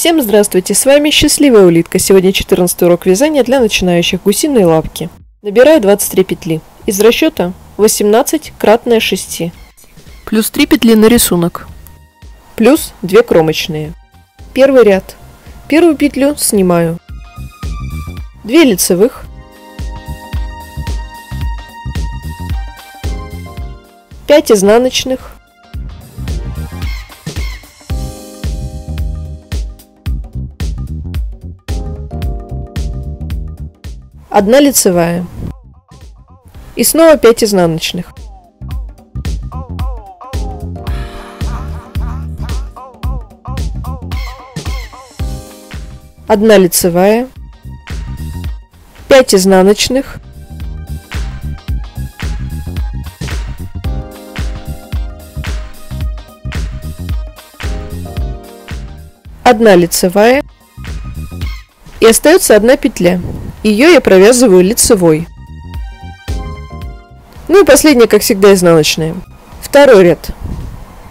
Всем здравствуйте, с вами Счастливая Улитка. Сегодня 14 урок вязания для начинающих гусиные лапки. Набираю 23 петли. Из расчета 18 кратное 6. Плюс 3 петли на рисунок. Плюс 2 кромочные. Первый ряд. Первую петлю снимаю. 2 лицевых. 5 изнаночных. Одна лицевая. И снова 5 изнаночных. Одна лицевая. 5 изнаночных. Одна лицевая. И остается одна петля. Ее я провязываю лицевой. Ну и последняя, как всегда, изнаночная. Второй ряд.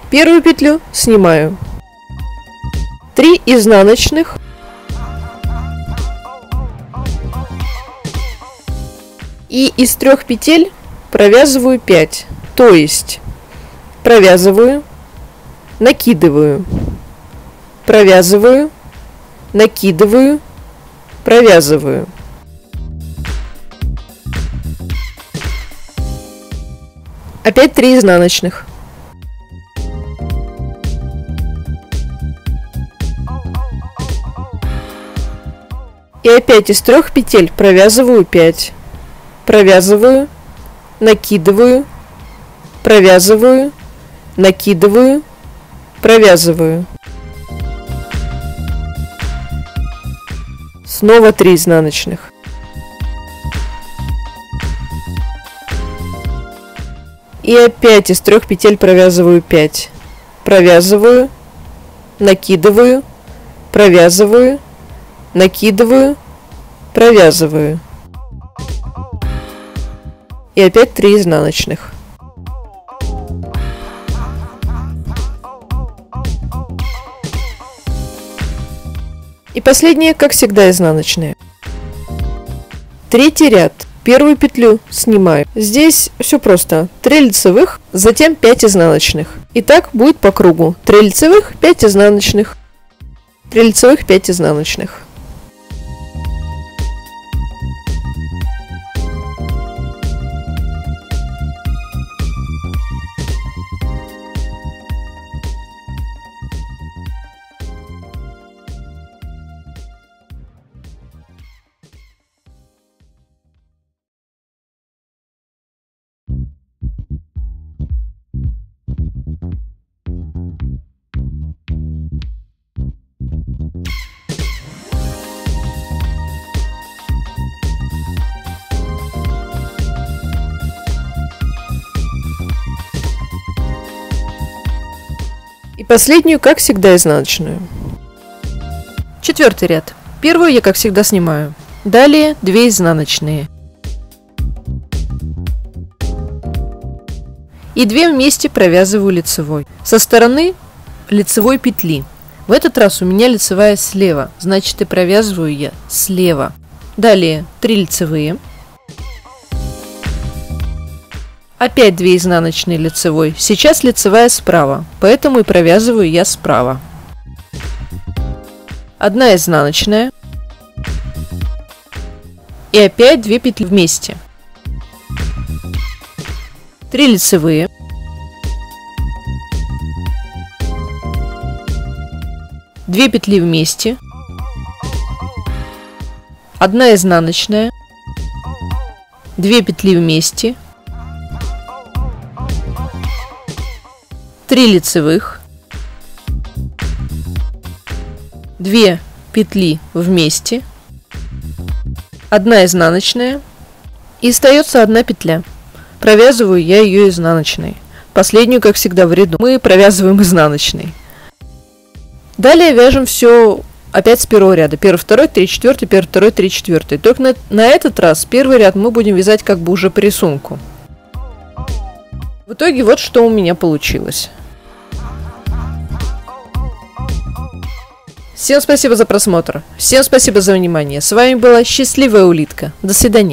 Первую петлю снимаю. Три изнаночных. И из трех петель провязываю 5. То есть провязываю, накидываю, провязываю, накидываю, провязываю. Опять три изнаночных. И опять из трех петель провязываю 5. Провязываю, накидываю, провязываю, накидываю, провязываю. Снова 3 изнаночных. И опять из трех петель провязываю 5. Провязываю, накидываю, провязываю, накидываю, провязываю. И опять 3 изнаночных. И последние, как всегда, изнаночные. Третий ряд. Первую петлю снимаю. Здесь все просто. 3 лицевых, затем 5 изнаночных. И так будет по кругу. 3 лицевых, 5 изнаночных. 3 лицевых, 5 изнаночных. Последнюю, как всегда, изнаночную. Четвертый ряд. Первую я, как всегда, снимаю. Далее две изнаночные. И две вместе провязываю лицевой. Со стороны лицевой петли. В этот раз у меня лицевая слева, значит и провязываю я слева. Далее 3 лицевые. Опять 2 изнаночные лицевой. Сейчас лицевая справа, поэтому и провязываю я справа. Одна изнаночная. И опять 2 петли вместе. 3 лицевые. Две петли вместе. Одна изнаночная. Две петли вместе. 3 лицевых, 2 петли вместе, 1 изнаночная и остается одна петля. Провязываю я ее изнаночной. Последнюю, как всегда, в ряду мы провязываем изнаночной. Далее вяжем все опять с первого ряда. Первый, второй, третий, четвертый, первый, второй, третий, четвертый. Только на, на этот раз первый ряд мы будем вязать как бы уже по рисунку. В итоге вот что у меня получилось. Всем спасибо за просмотр. Всем спасибо за внимание. С вами была Счастливая Улитка. До свидания.